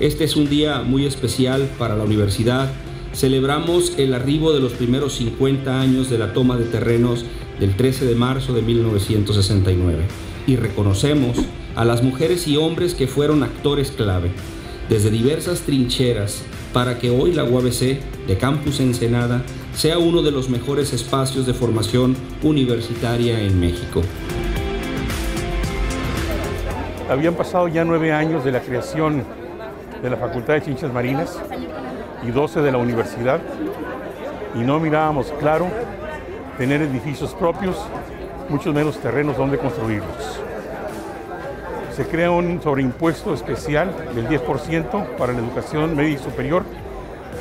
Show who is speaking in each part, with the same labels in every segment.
Speaker 1: Este es un día muy especial para la universidad. Celebramos el arribo de los primeros 50 años de la toma de terrenos del 13 de marzo de 1969 y reconocemos a las mujeres y hombres que fueron actores clave desde diversas trincheras para que hoy la UABC de Campus Ensenada sea uno de los mejores espacios de formación universitaria en México.
Speaker 2: Habían pasado ya nueve años de la creación de la Facultad de Ciencias Marinas y doce de la universidad y no mirábamos claro tener edificios propios, muchos menos terrenos donde construirlos. Se crea un sobreimpuesto especial del 10% para la educación media y superior,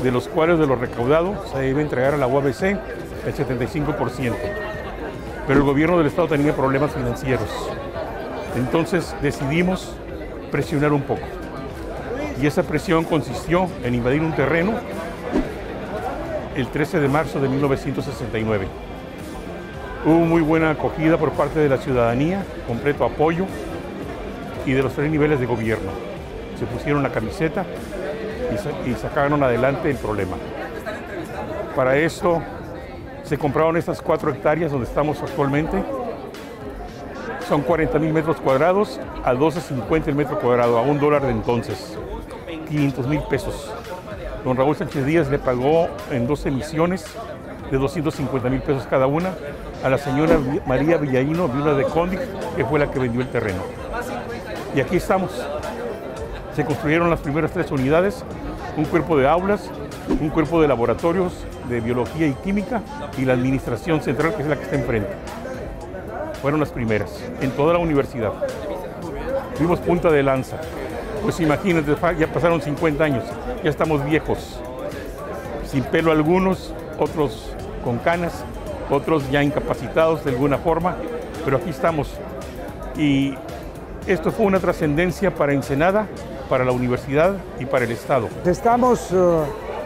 Speaker 2: de los cuales de lo recaudado se debe entregar a la UABC el 75%. Pero el gobierno del Estado tenía problemas financieros. Entonces decidimos presionar un poco. Y esa presión consistió en invadir un terreno el 13 de marzo de 1969. Hubo muy buena acogida por parte de la ciudadanía, completo apoyo y de los tres niveles de gobierno. Se pusieron la camiseta y, sacaron adelante el problema. Para esto se compraron estas cuatro hectáreas donde estamos actualmente. Son 40 mil metros cuadrados a 12.50 el metro cuadrado, a un dólar de entonces, 500 mil pesos. Don Raúl Sánchez Díaz le pagó en dos emisiones de 250 mil pesos cada una a la señora María Villaíno, viuda de Condi, que fue la que vendió el terreno. Y aquí estamos. Se construyeron las primeras tres unidades, un cuerpo de aulas, un cuerpo de laboratorios de biología y química y la administración central, que es la que está enfrente. Fueron las primeras, en toda la universidad. Fuimos punta de lanza. Pues imagínate, ya pasaron 50 años, ya estamos viejos, sin pelo algunos, otros con canas, otros ya incapacitados de alguna forma, pero aquí estamos. Y esto fue una trascendencia para Ensenada, para la universidad y para el Estado.
Speaker 3: Estamos eh,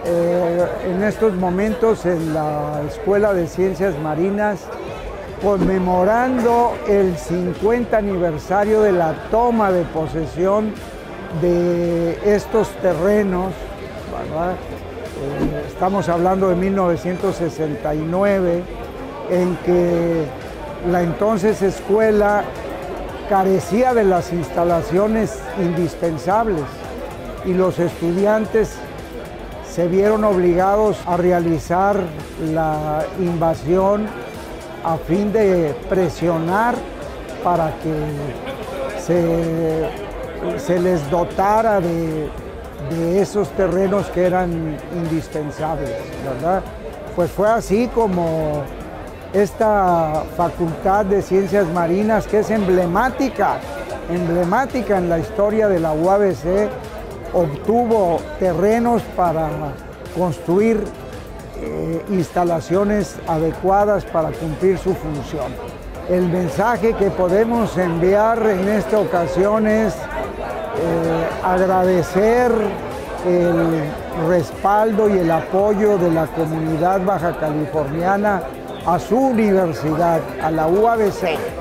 Speaker 3: eh, en estos momentos en la Escuela de Ciencias Marinas conmemorando el 50 aniversario de la toma de posesión de estos terrenos, eh, estamos hablando de 1969, en que la entonces escuela carecía de las instalaciones indispensables y los estudiantes se vieron obligados a realizar la invasión a fin de presionar para que se, se les dotara de, esos terrenos que eran indispensables, ¿verdad? Pues fue así como esta Facultad de Ciencias Marinas que es emblemática, emblemática en la historia de la UABC, obtuvo terrenos para construir eh, instalaciones adecuadas para cumplir su función. El mensaje que podemos enviar en esta ocasión es agradecer el respaldo y el apoyo de la comunidad baja californiana a su universidad, a la UABC.